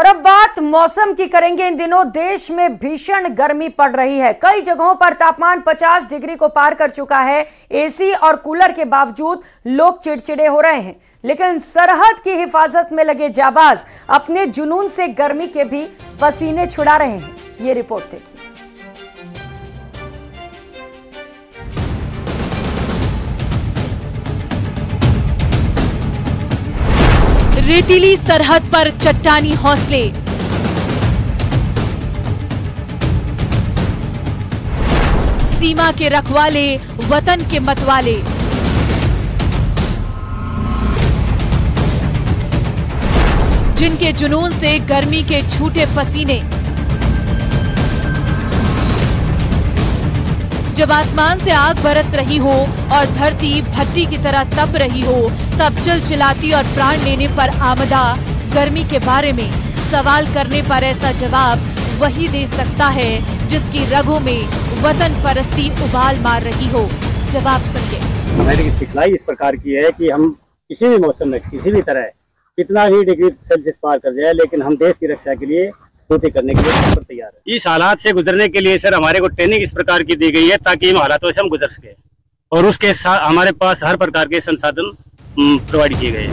और अब बात मौसम की करेंगे। इन दिनों देश में भीषण गर्मी पड़ रही है। कई जगहों पर तापमान 50 डिग्री को पार कर चुका है। एसी और कूलर के बावजूद लोग चिड़चिड़े हो रहे हैं। लेकिन सरहद की हिफाजत में लगे जाबाज अपने जुनून से गर्मी के भी पसीने छुड़ा रहे हैं। ये रिपोर्ट देखिए। रेतीली सरहद पर चट्टानी हौसले। सीमा के रखवाले, वतन के मतवाले। जिनके जुनून से गर्मी के छूटे पसीने। जब आसमान से आग बरस रही हो और धरती भट्टी की तरह तप रही हो, तब चिल चिलाती और प्राण लेने पर आमदा, गर्मी के बारे में सवाल करने पर ऐसा जवाब वही दे सकता है जिसकी रगों में वतन परस्ती उबाल मार रही हो। जवाब सुनिए। सिखलाई इस प्रकार की है कि हम किसी भी मौसम में किसी भी तरह कितना ही डिग्री सेल्सियस पार कर जाए, लेकिन हम देश की रक्षा के लिए करने के लिए तैयार है। इस हालात से गुजरने के लिए सर हमारे को ट्रेनिंग इस प्रकार की दी गई है ताकि इन हालातों से हम गुजर सके। और उसके साथ हमारे पास हर प्रकार के संसाधन प्रोवाइड किए गए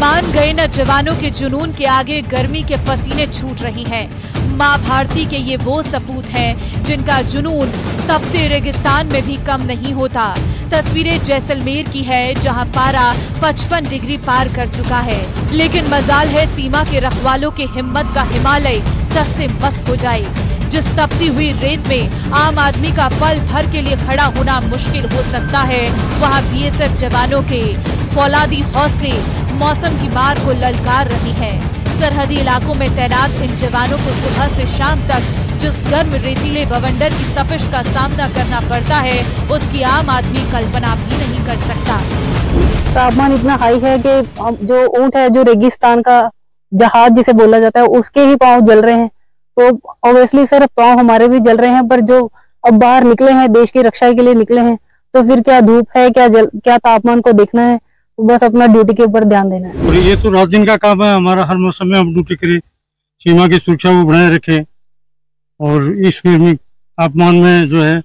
मान गए न जवानों के जुनून के आगे गर्मी के पसीने छूट रही हैं। माँ भारती के ये वो सपूत हैं जिनका जुनून तपते रेगिस्तान में भी कम नहीं होता। तस्वीरें जैसलमेर की है जहाँ पारा 55 डिग्री पार कर चुका है। लेकिन मजाल है सीमा के रखवालों के हिम्मत का हिमालय टस से मस हो जाए। जिस तपती हुई रेत में आम आदमी का पल भर के लिए खड़ा होना मुश्किल हो सकता है, वहाँ बीएसएफ जवानों के फौलादी हौसले मौसम की मार को ललकार रही है। सरहदी इलाकों में तैनात इन जवानों को सुबह से शाम तक जिस गर्म रेतीले बवंडर की तपिश का सामना करना पड़ता है, उसकी आम आदमी कल्पना भी नहीं कर सकता। तापमान इतना हाई है कि जो ऊँट है, जो रेगिस्तान का जहाज़ जिसे बोला जाता है, उसके ही पाँव जल रहे हैं। तो ऑब्वियसली सर, पाँव हमारे भी जल रहे हैं, पर जो अब बाहर निकले हैं, देश की रक्षा के लिए निकले हैं तो फिर क्या धूप है, क्या जल, क्या तापमान को देखना है? तो बस अपना ड्यूटी के ऊपर ध्यान देना है। और ये तो रात दिन का काम है, हमारा हर मौसम में हम ड्यूटी करें, सीमा की सुरक्षा को बनाए रखें, और इस तापमान में जो है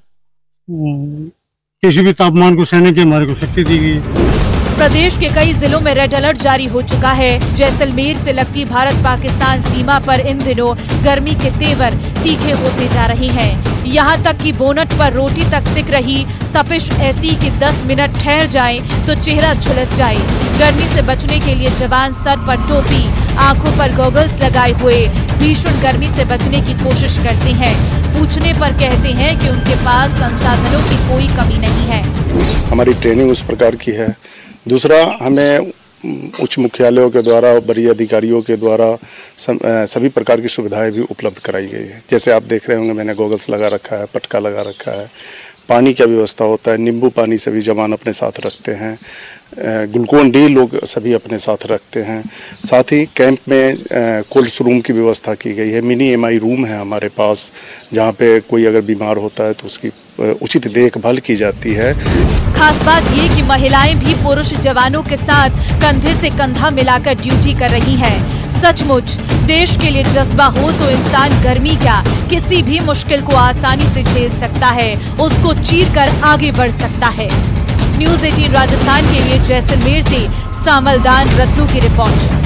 किसी भी तापमान को सहने की हमारे को शक्ति दी गई है। प्रदेश के कई जिलों में रेड अलर्ट जारी हो चुका है। जैसलमेर से लगती भारत पाकिस्तान सीमा पर इन दिनों गर्मी के तेवर तीखे होते जा रहे हैं। यहाँ तक कि बोनट पर रोटी तक सिक रही, तपिश ऐसी कि 10 मिनट ठहर जाए तो चेहरा झुलस जाए। गर्मी से बचने के लिए जवान सर पर टोपी, आँखों पर गॉगल्स लगाए हुए, भीषण गर्मी से बचने की कोशिश करते हैं। पूछने पर कहते हैं कि उनके पास संसाधनों की कोई कमी नहीं है। हमारी ट्रेनिंग उस प्रकार की है दूसरा, हमें उच्च मुख्यालयों के द्वारा बड़ी अधिकारियों के द्वारा सभी प्रकार की सुविधाएँ भी उपलब्ध कराई गई है। जैसे आप देख रहे होंगे, मैंने गोगल्स लगा रखा है, पटका लगा रखा है। पानी का व्यवस्था होता है, नींबू पानी सभी जवान अपने साथ रखते हैं। ग्लूकोन डी लोग सभी अपने साथ रखते हैं। साथ ही कैंप में कोल्ड रूम की व्यवस्था की गई है। मिनी एमआई रूम है हमारे पास, जहाँ पे कोई अगर बीमार होता है तो उसकी उचित देखभाल की जाती है। खास बात ये कि महिलाएँ भी पुरुष जवानों के साथ कंधे से कंधा मिलाकर ड्यूटी कर रही हैं। सचमुच, देश के लिए जज्बा हो तो इंसान गर्मी क्या, किसी भी मुश्किल को आसानी से झेल सकता है, उसको चीर कर आगे बढ़ सकता है। न्यूज़ एटीन राजस्थान के लिए जैसलमेर से सामलदान रत्नू की रिपोर्ट।